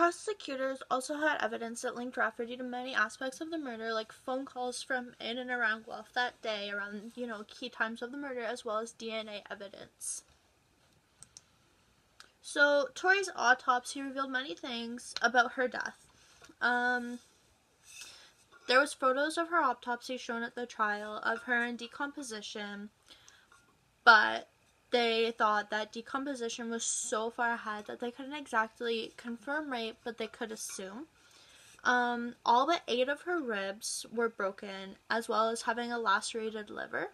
Prosecutors also had evidence that linked Rafferty to many aspects of the murder, like phone calls from in and around Guelph that day, around, you know, key times of the murder, as well as DNA evidence. So, Tori's autopsy revealed many things about her death. Um, there was photos of her autopsy shown at the trial of her in decomposition, but they thought that decomposition was so far ahead that they couldn't exactly confirm rape, but they could assume. Um, all but eight of her ribs were broken, as well as having a lacerated liver.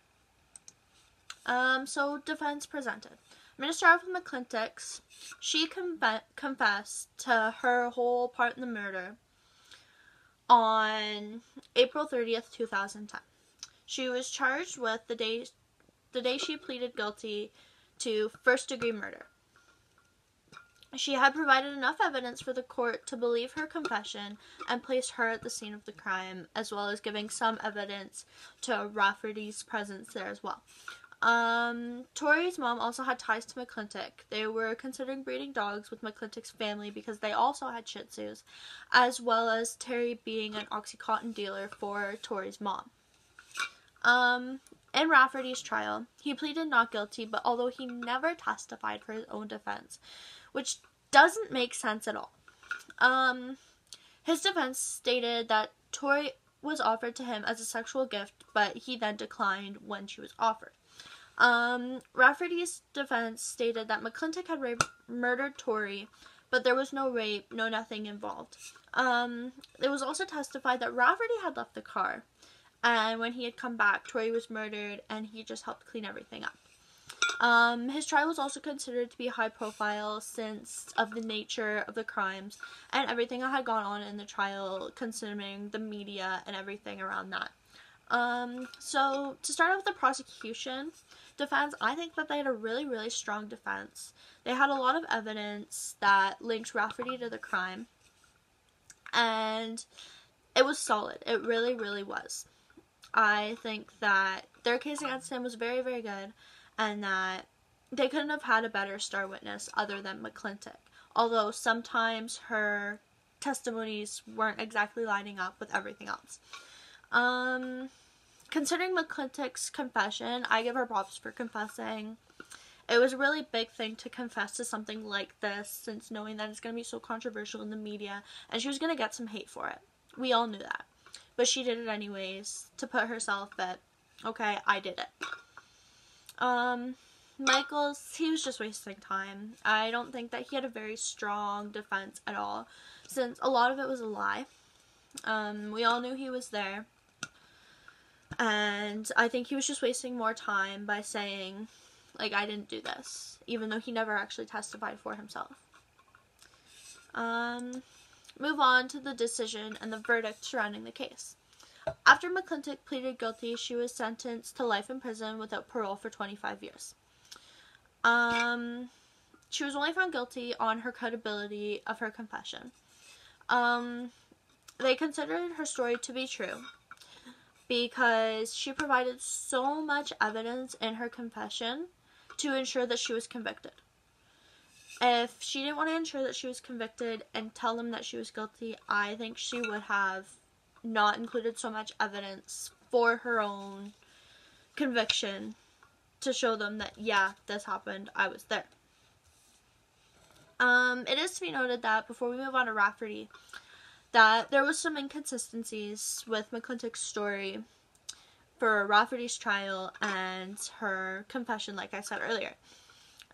Um, so defense presented. Minister of McClintic's, she conf- confessed to her whole part in the murder on April 30th, 2010. She was charged with the day the day she pleaded guilty to first degree murder. She had provided enough evidence for the court to believe her confession and place her at the scene of the crime, as well as giving some evidence to Rafferty's presence there as well. Um, Tori's mom also had ties to McClintic. They were considering breeding dogs with McClintic's family because they also had Shih Tzus, as well as Terri being an Oxycontin dealer for Tori's mom. Um, in Rafferty's trial, he pleaded not guilty, but although he never testified for his own defense, which doesn't make sense at all. Um, his defense stated that Tori was offered to him as a sexual gift, but he then declined when she was offered. Um, Rafferty's defense stated that McClintic had murdered Tori, but there was no rape, no nothing involved. Um, it was also testified that Rafferty had left the car. And when he had come back, Tori was murdered and he just helped clean everything up. Um, his trial was also considered to be high profile since of the nature of the crimes and everything that had gone on in the trial, considering the media and everything around that. Um, so to start off with the prosecution defense, I think that they had a really, really strong defense. They had a lot of evidence that linked Rafferty to the crime, and it was solid. It really, really was. I think that their case against him was very, very good, and that they couldn't have had a better star witness other than McClintic. Although sometimes her testimonies weren't exactly lining up with everything else. Um, considering McClintic's confession, I give her props for confessing. It was a really big thing to confess to something like this, since knowing that it's going to be so controversial in the media, and she was going to get some hate for it. We all knew that. But she did it anyways to put herself that, okay, I did it. Um, Michaels, he was just wasting time. I don't think that he had a very strong defense at all, since a lot of it was a lie. Um, we all knew he was there. And I think he was just wasting more time by saying, like, I didn't do this, even though he never actually testified for himself. Um, move on to the decision and the verdict surrounding the case. After McClintic pleaded guilty, she was sentenced to life in prison without parole for 25 years. Um, she was only found guilty on her credibility of her confession. Um, they considered her story to be true because she provided so much evidence in her confession to ensure that she was convicted if she didn't want to ensure that she was convicted and tell them that she was guilty, I think she would have not included so much evidence for her own conviction to show them that yeah, this happened, I was there. Um, it is to be noted that before we move on to Rafferty, that there was some inconsistencies with McClintic's story for Rafferty's trial and her confession, like I said earlier.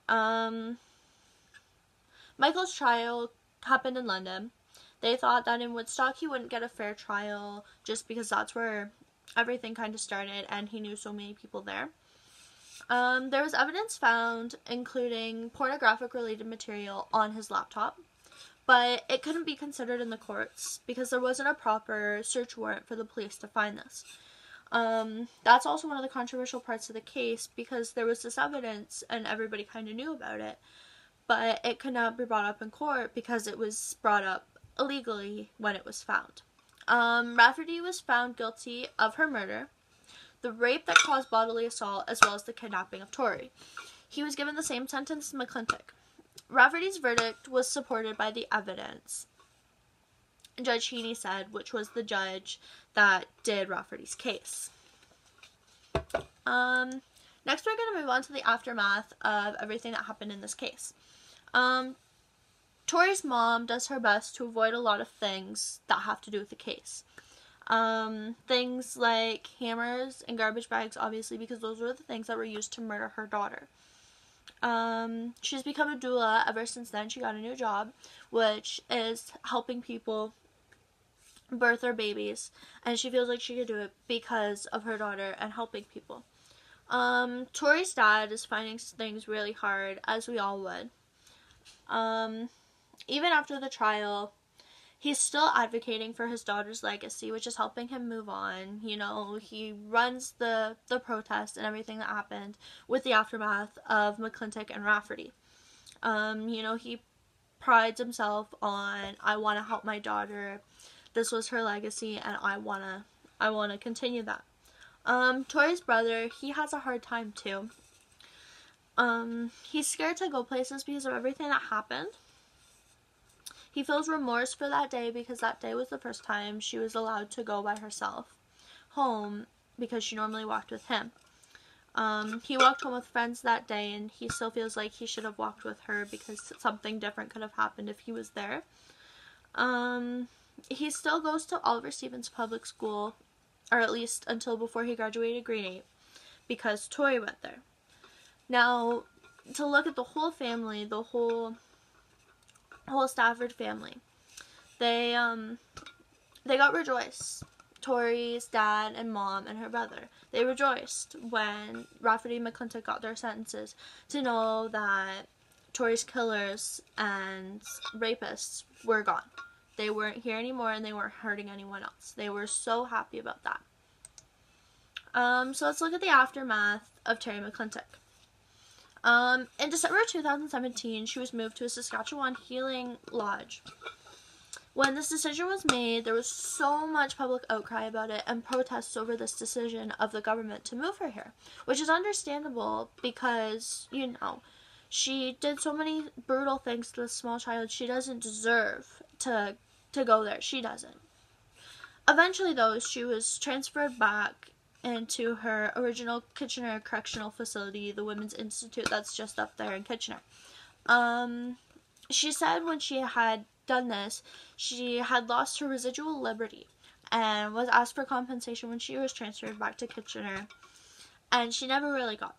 Um, Michael's trial happened in London. They thought that in Woodstock he wouldn't get a fair trial just because that's where everything kind of started and he knew so many people there. Um, there was evidence found, including pornographic related material, on his laptop, but it couldn't be considered in the courts because there wasn't a proper search warrant for the police to find this. Um, that's also one of the controversial parts of the case because there was this evidence and everybody kind of knew about it, but it could not be brought up in court because it was brought up illegally when it was found. Um, Rafferty was found guilty of her murder, the rape that caused bodily assault, as well as the kidnapping of Tori. He was given the same sentence as McClintic. Rafferty's verdict was supported by the evidence, Judge Heeney said, which was the judge that did Rafferty's case. Um, next, we're going to move on to the aftermath of everything that happened in this case. Um, Tori's mom does her best to avoid a lot of things that have to do with the case. Um, things like hammers and garbage bags, obviously, because those were the things that were used to murder her daughter. Um, she's become a doula ever since then. She got a new job, which is helping people birth their babies, and she feels like she could do it because of her daughter and helping people. Um, Tori's dad is finding things really hard, as we all would. Um, even after the trial, he's still advocating for his daughter's legacy, which is helping him move on. You know, he runs the the protest and everything that happened with the aftermath of McClintic and Rafferty. Um, you know, he prides himself on I want to help my daughter. This was her legacy, and I wanna I wanna continue that. Um, Tori's brother, he has a hard time too. Um, he's scared to go places because of everything that happened. He feels remorse for that day because that day was the first time she was allowed to go by herself home because she normally walked with him. Um, he walked home with friends that day and he still feels like he should have walked with her because something different could have happened if he was there. Um, he still goes to Oliver Stephens Public School, or at least until before he graduated grade 8, because Tori went there. Now, to look at the whole family, the whole whole Stafford family. They um they got rejoiced. Tori's dad and mom and her brother. They rejoiced when Rafferty and McClintic got their sentences to know that Tori's killers and rapists were gone. They weren't here anymore and they weren't hurting anyone else. They were so happy about that. Um, so let's look at the aftermath of Terri McClintic. Um, in December 2017, she was moved to a Saskatchewan Healing Lodge. When this decision was made, there was so much public outcry about it and protests over this decision of the government to move her here, which is understandable because, you know, she did so many brutal things to this small child. She doesn't deserve to to go there. She doesn't. Eventually, though, she was transferred back into her original Kitchener Correctional Facility, the Women's Institute that's just up there in Kitchener. Um, she said when she had done this, she had lost her residual liberty and was asked for compensation when she was transferred back to Kitchener, and she never really got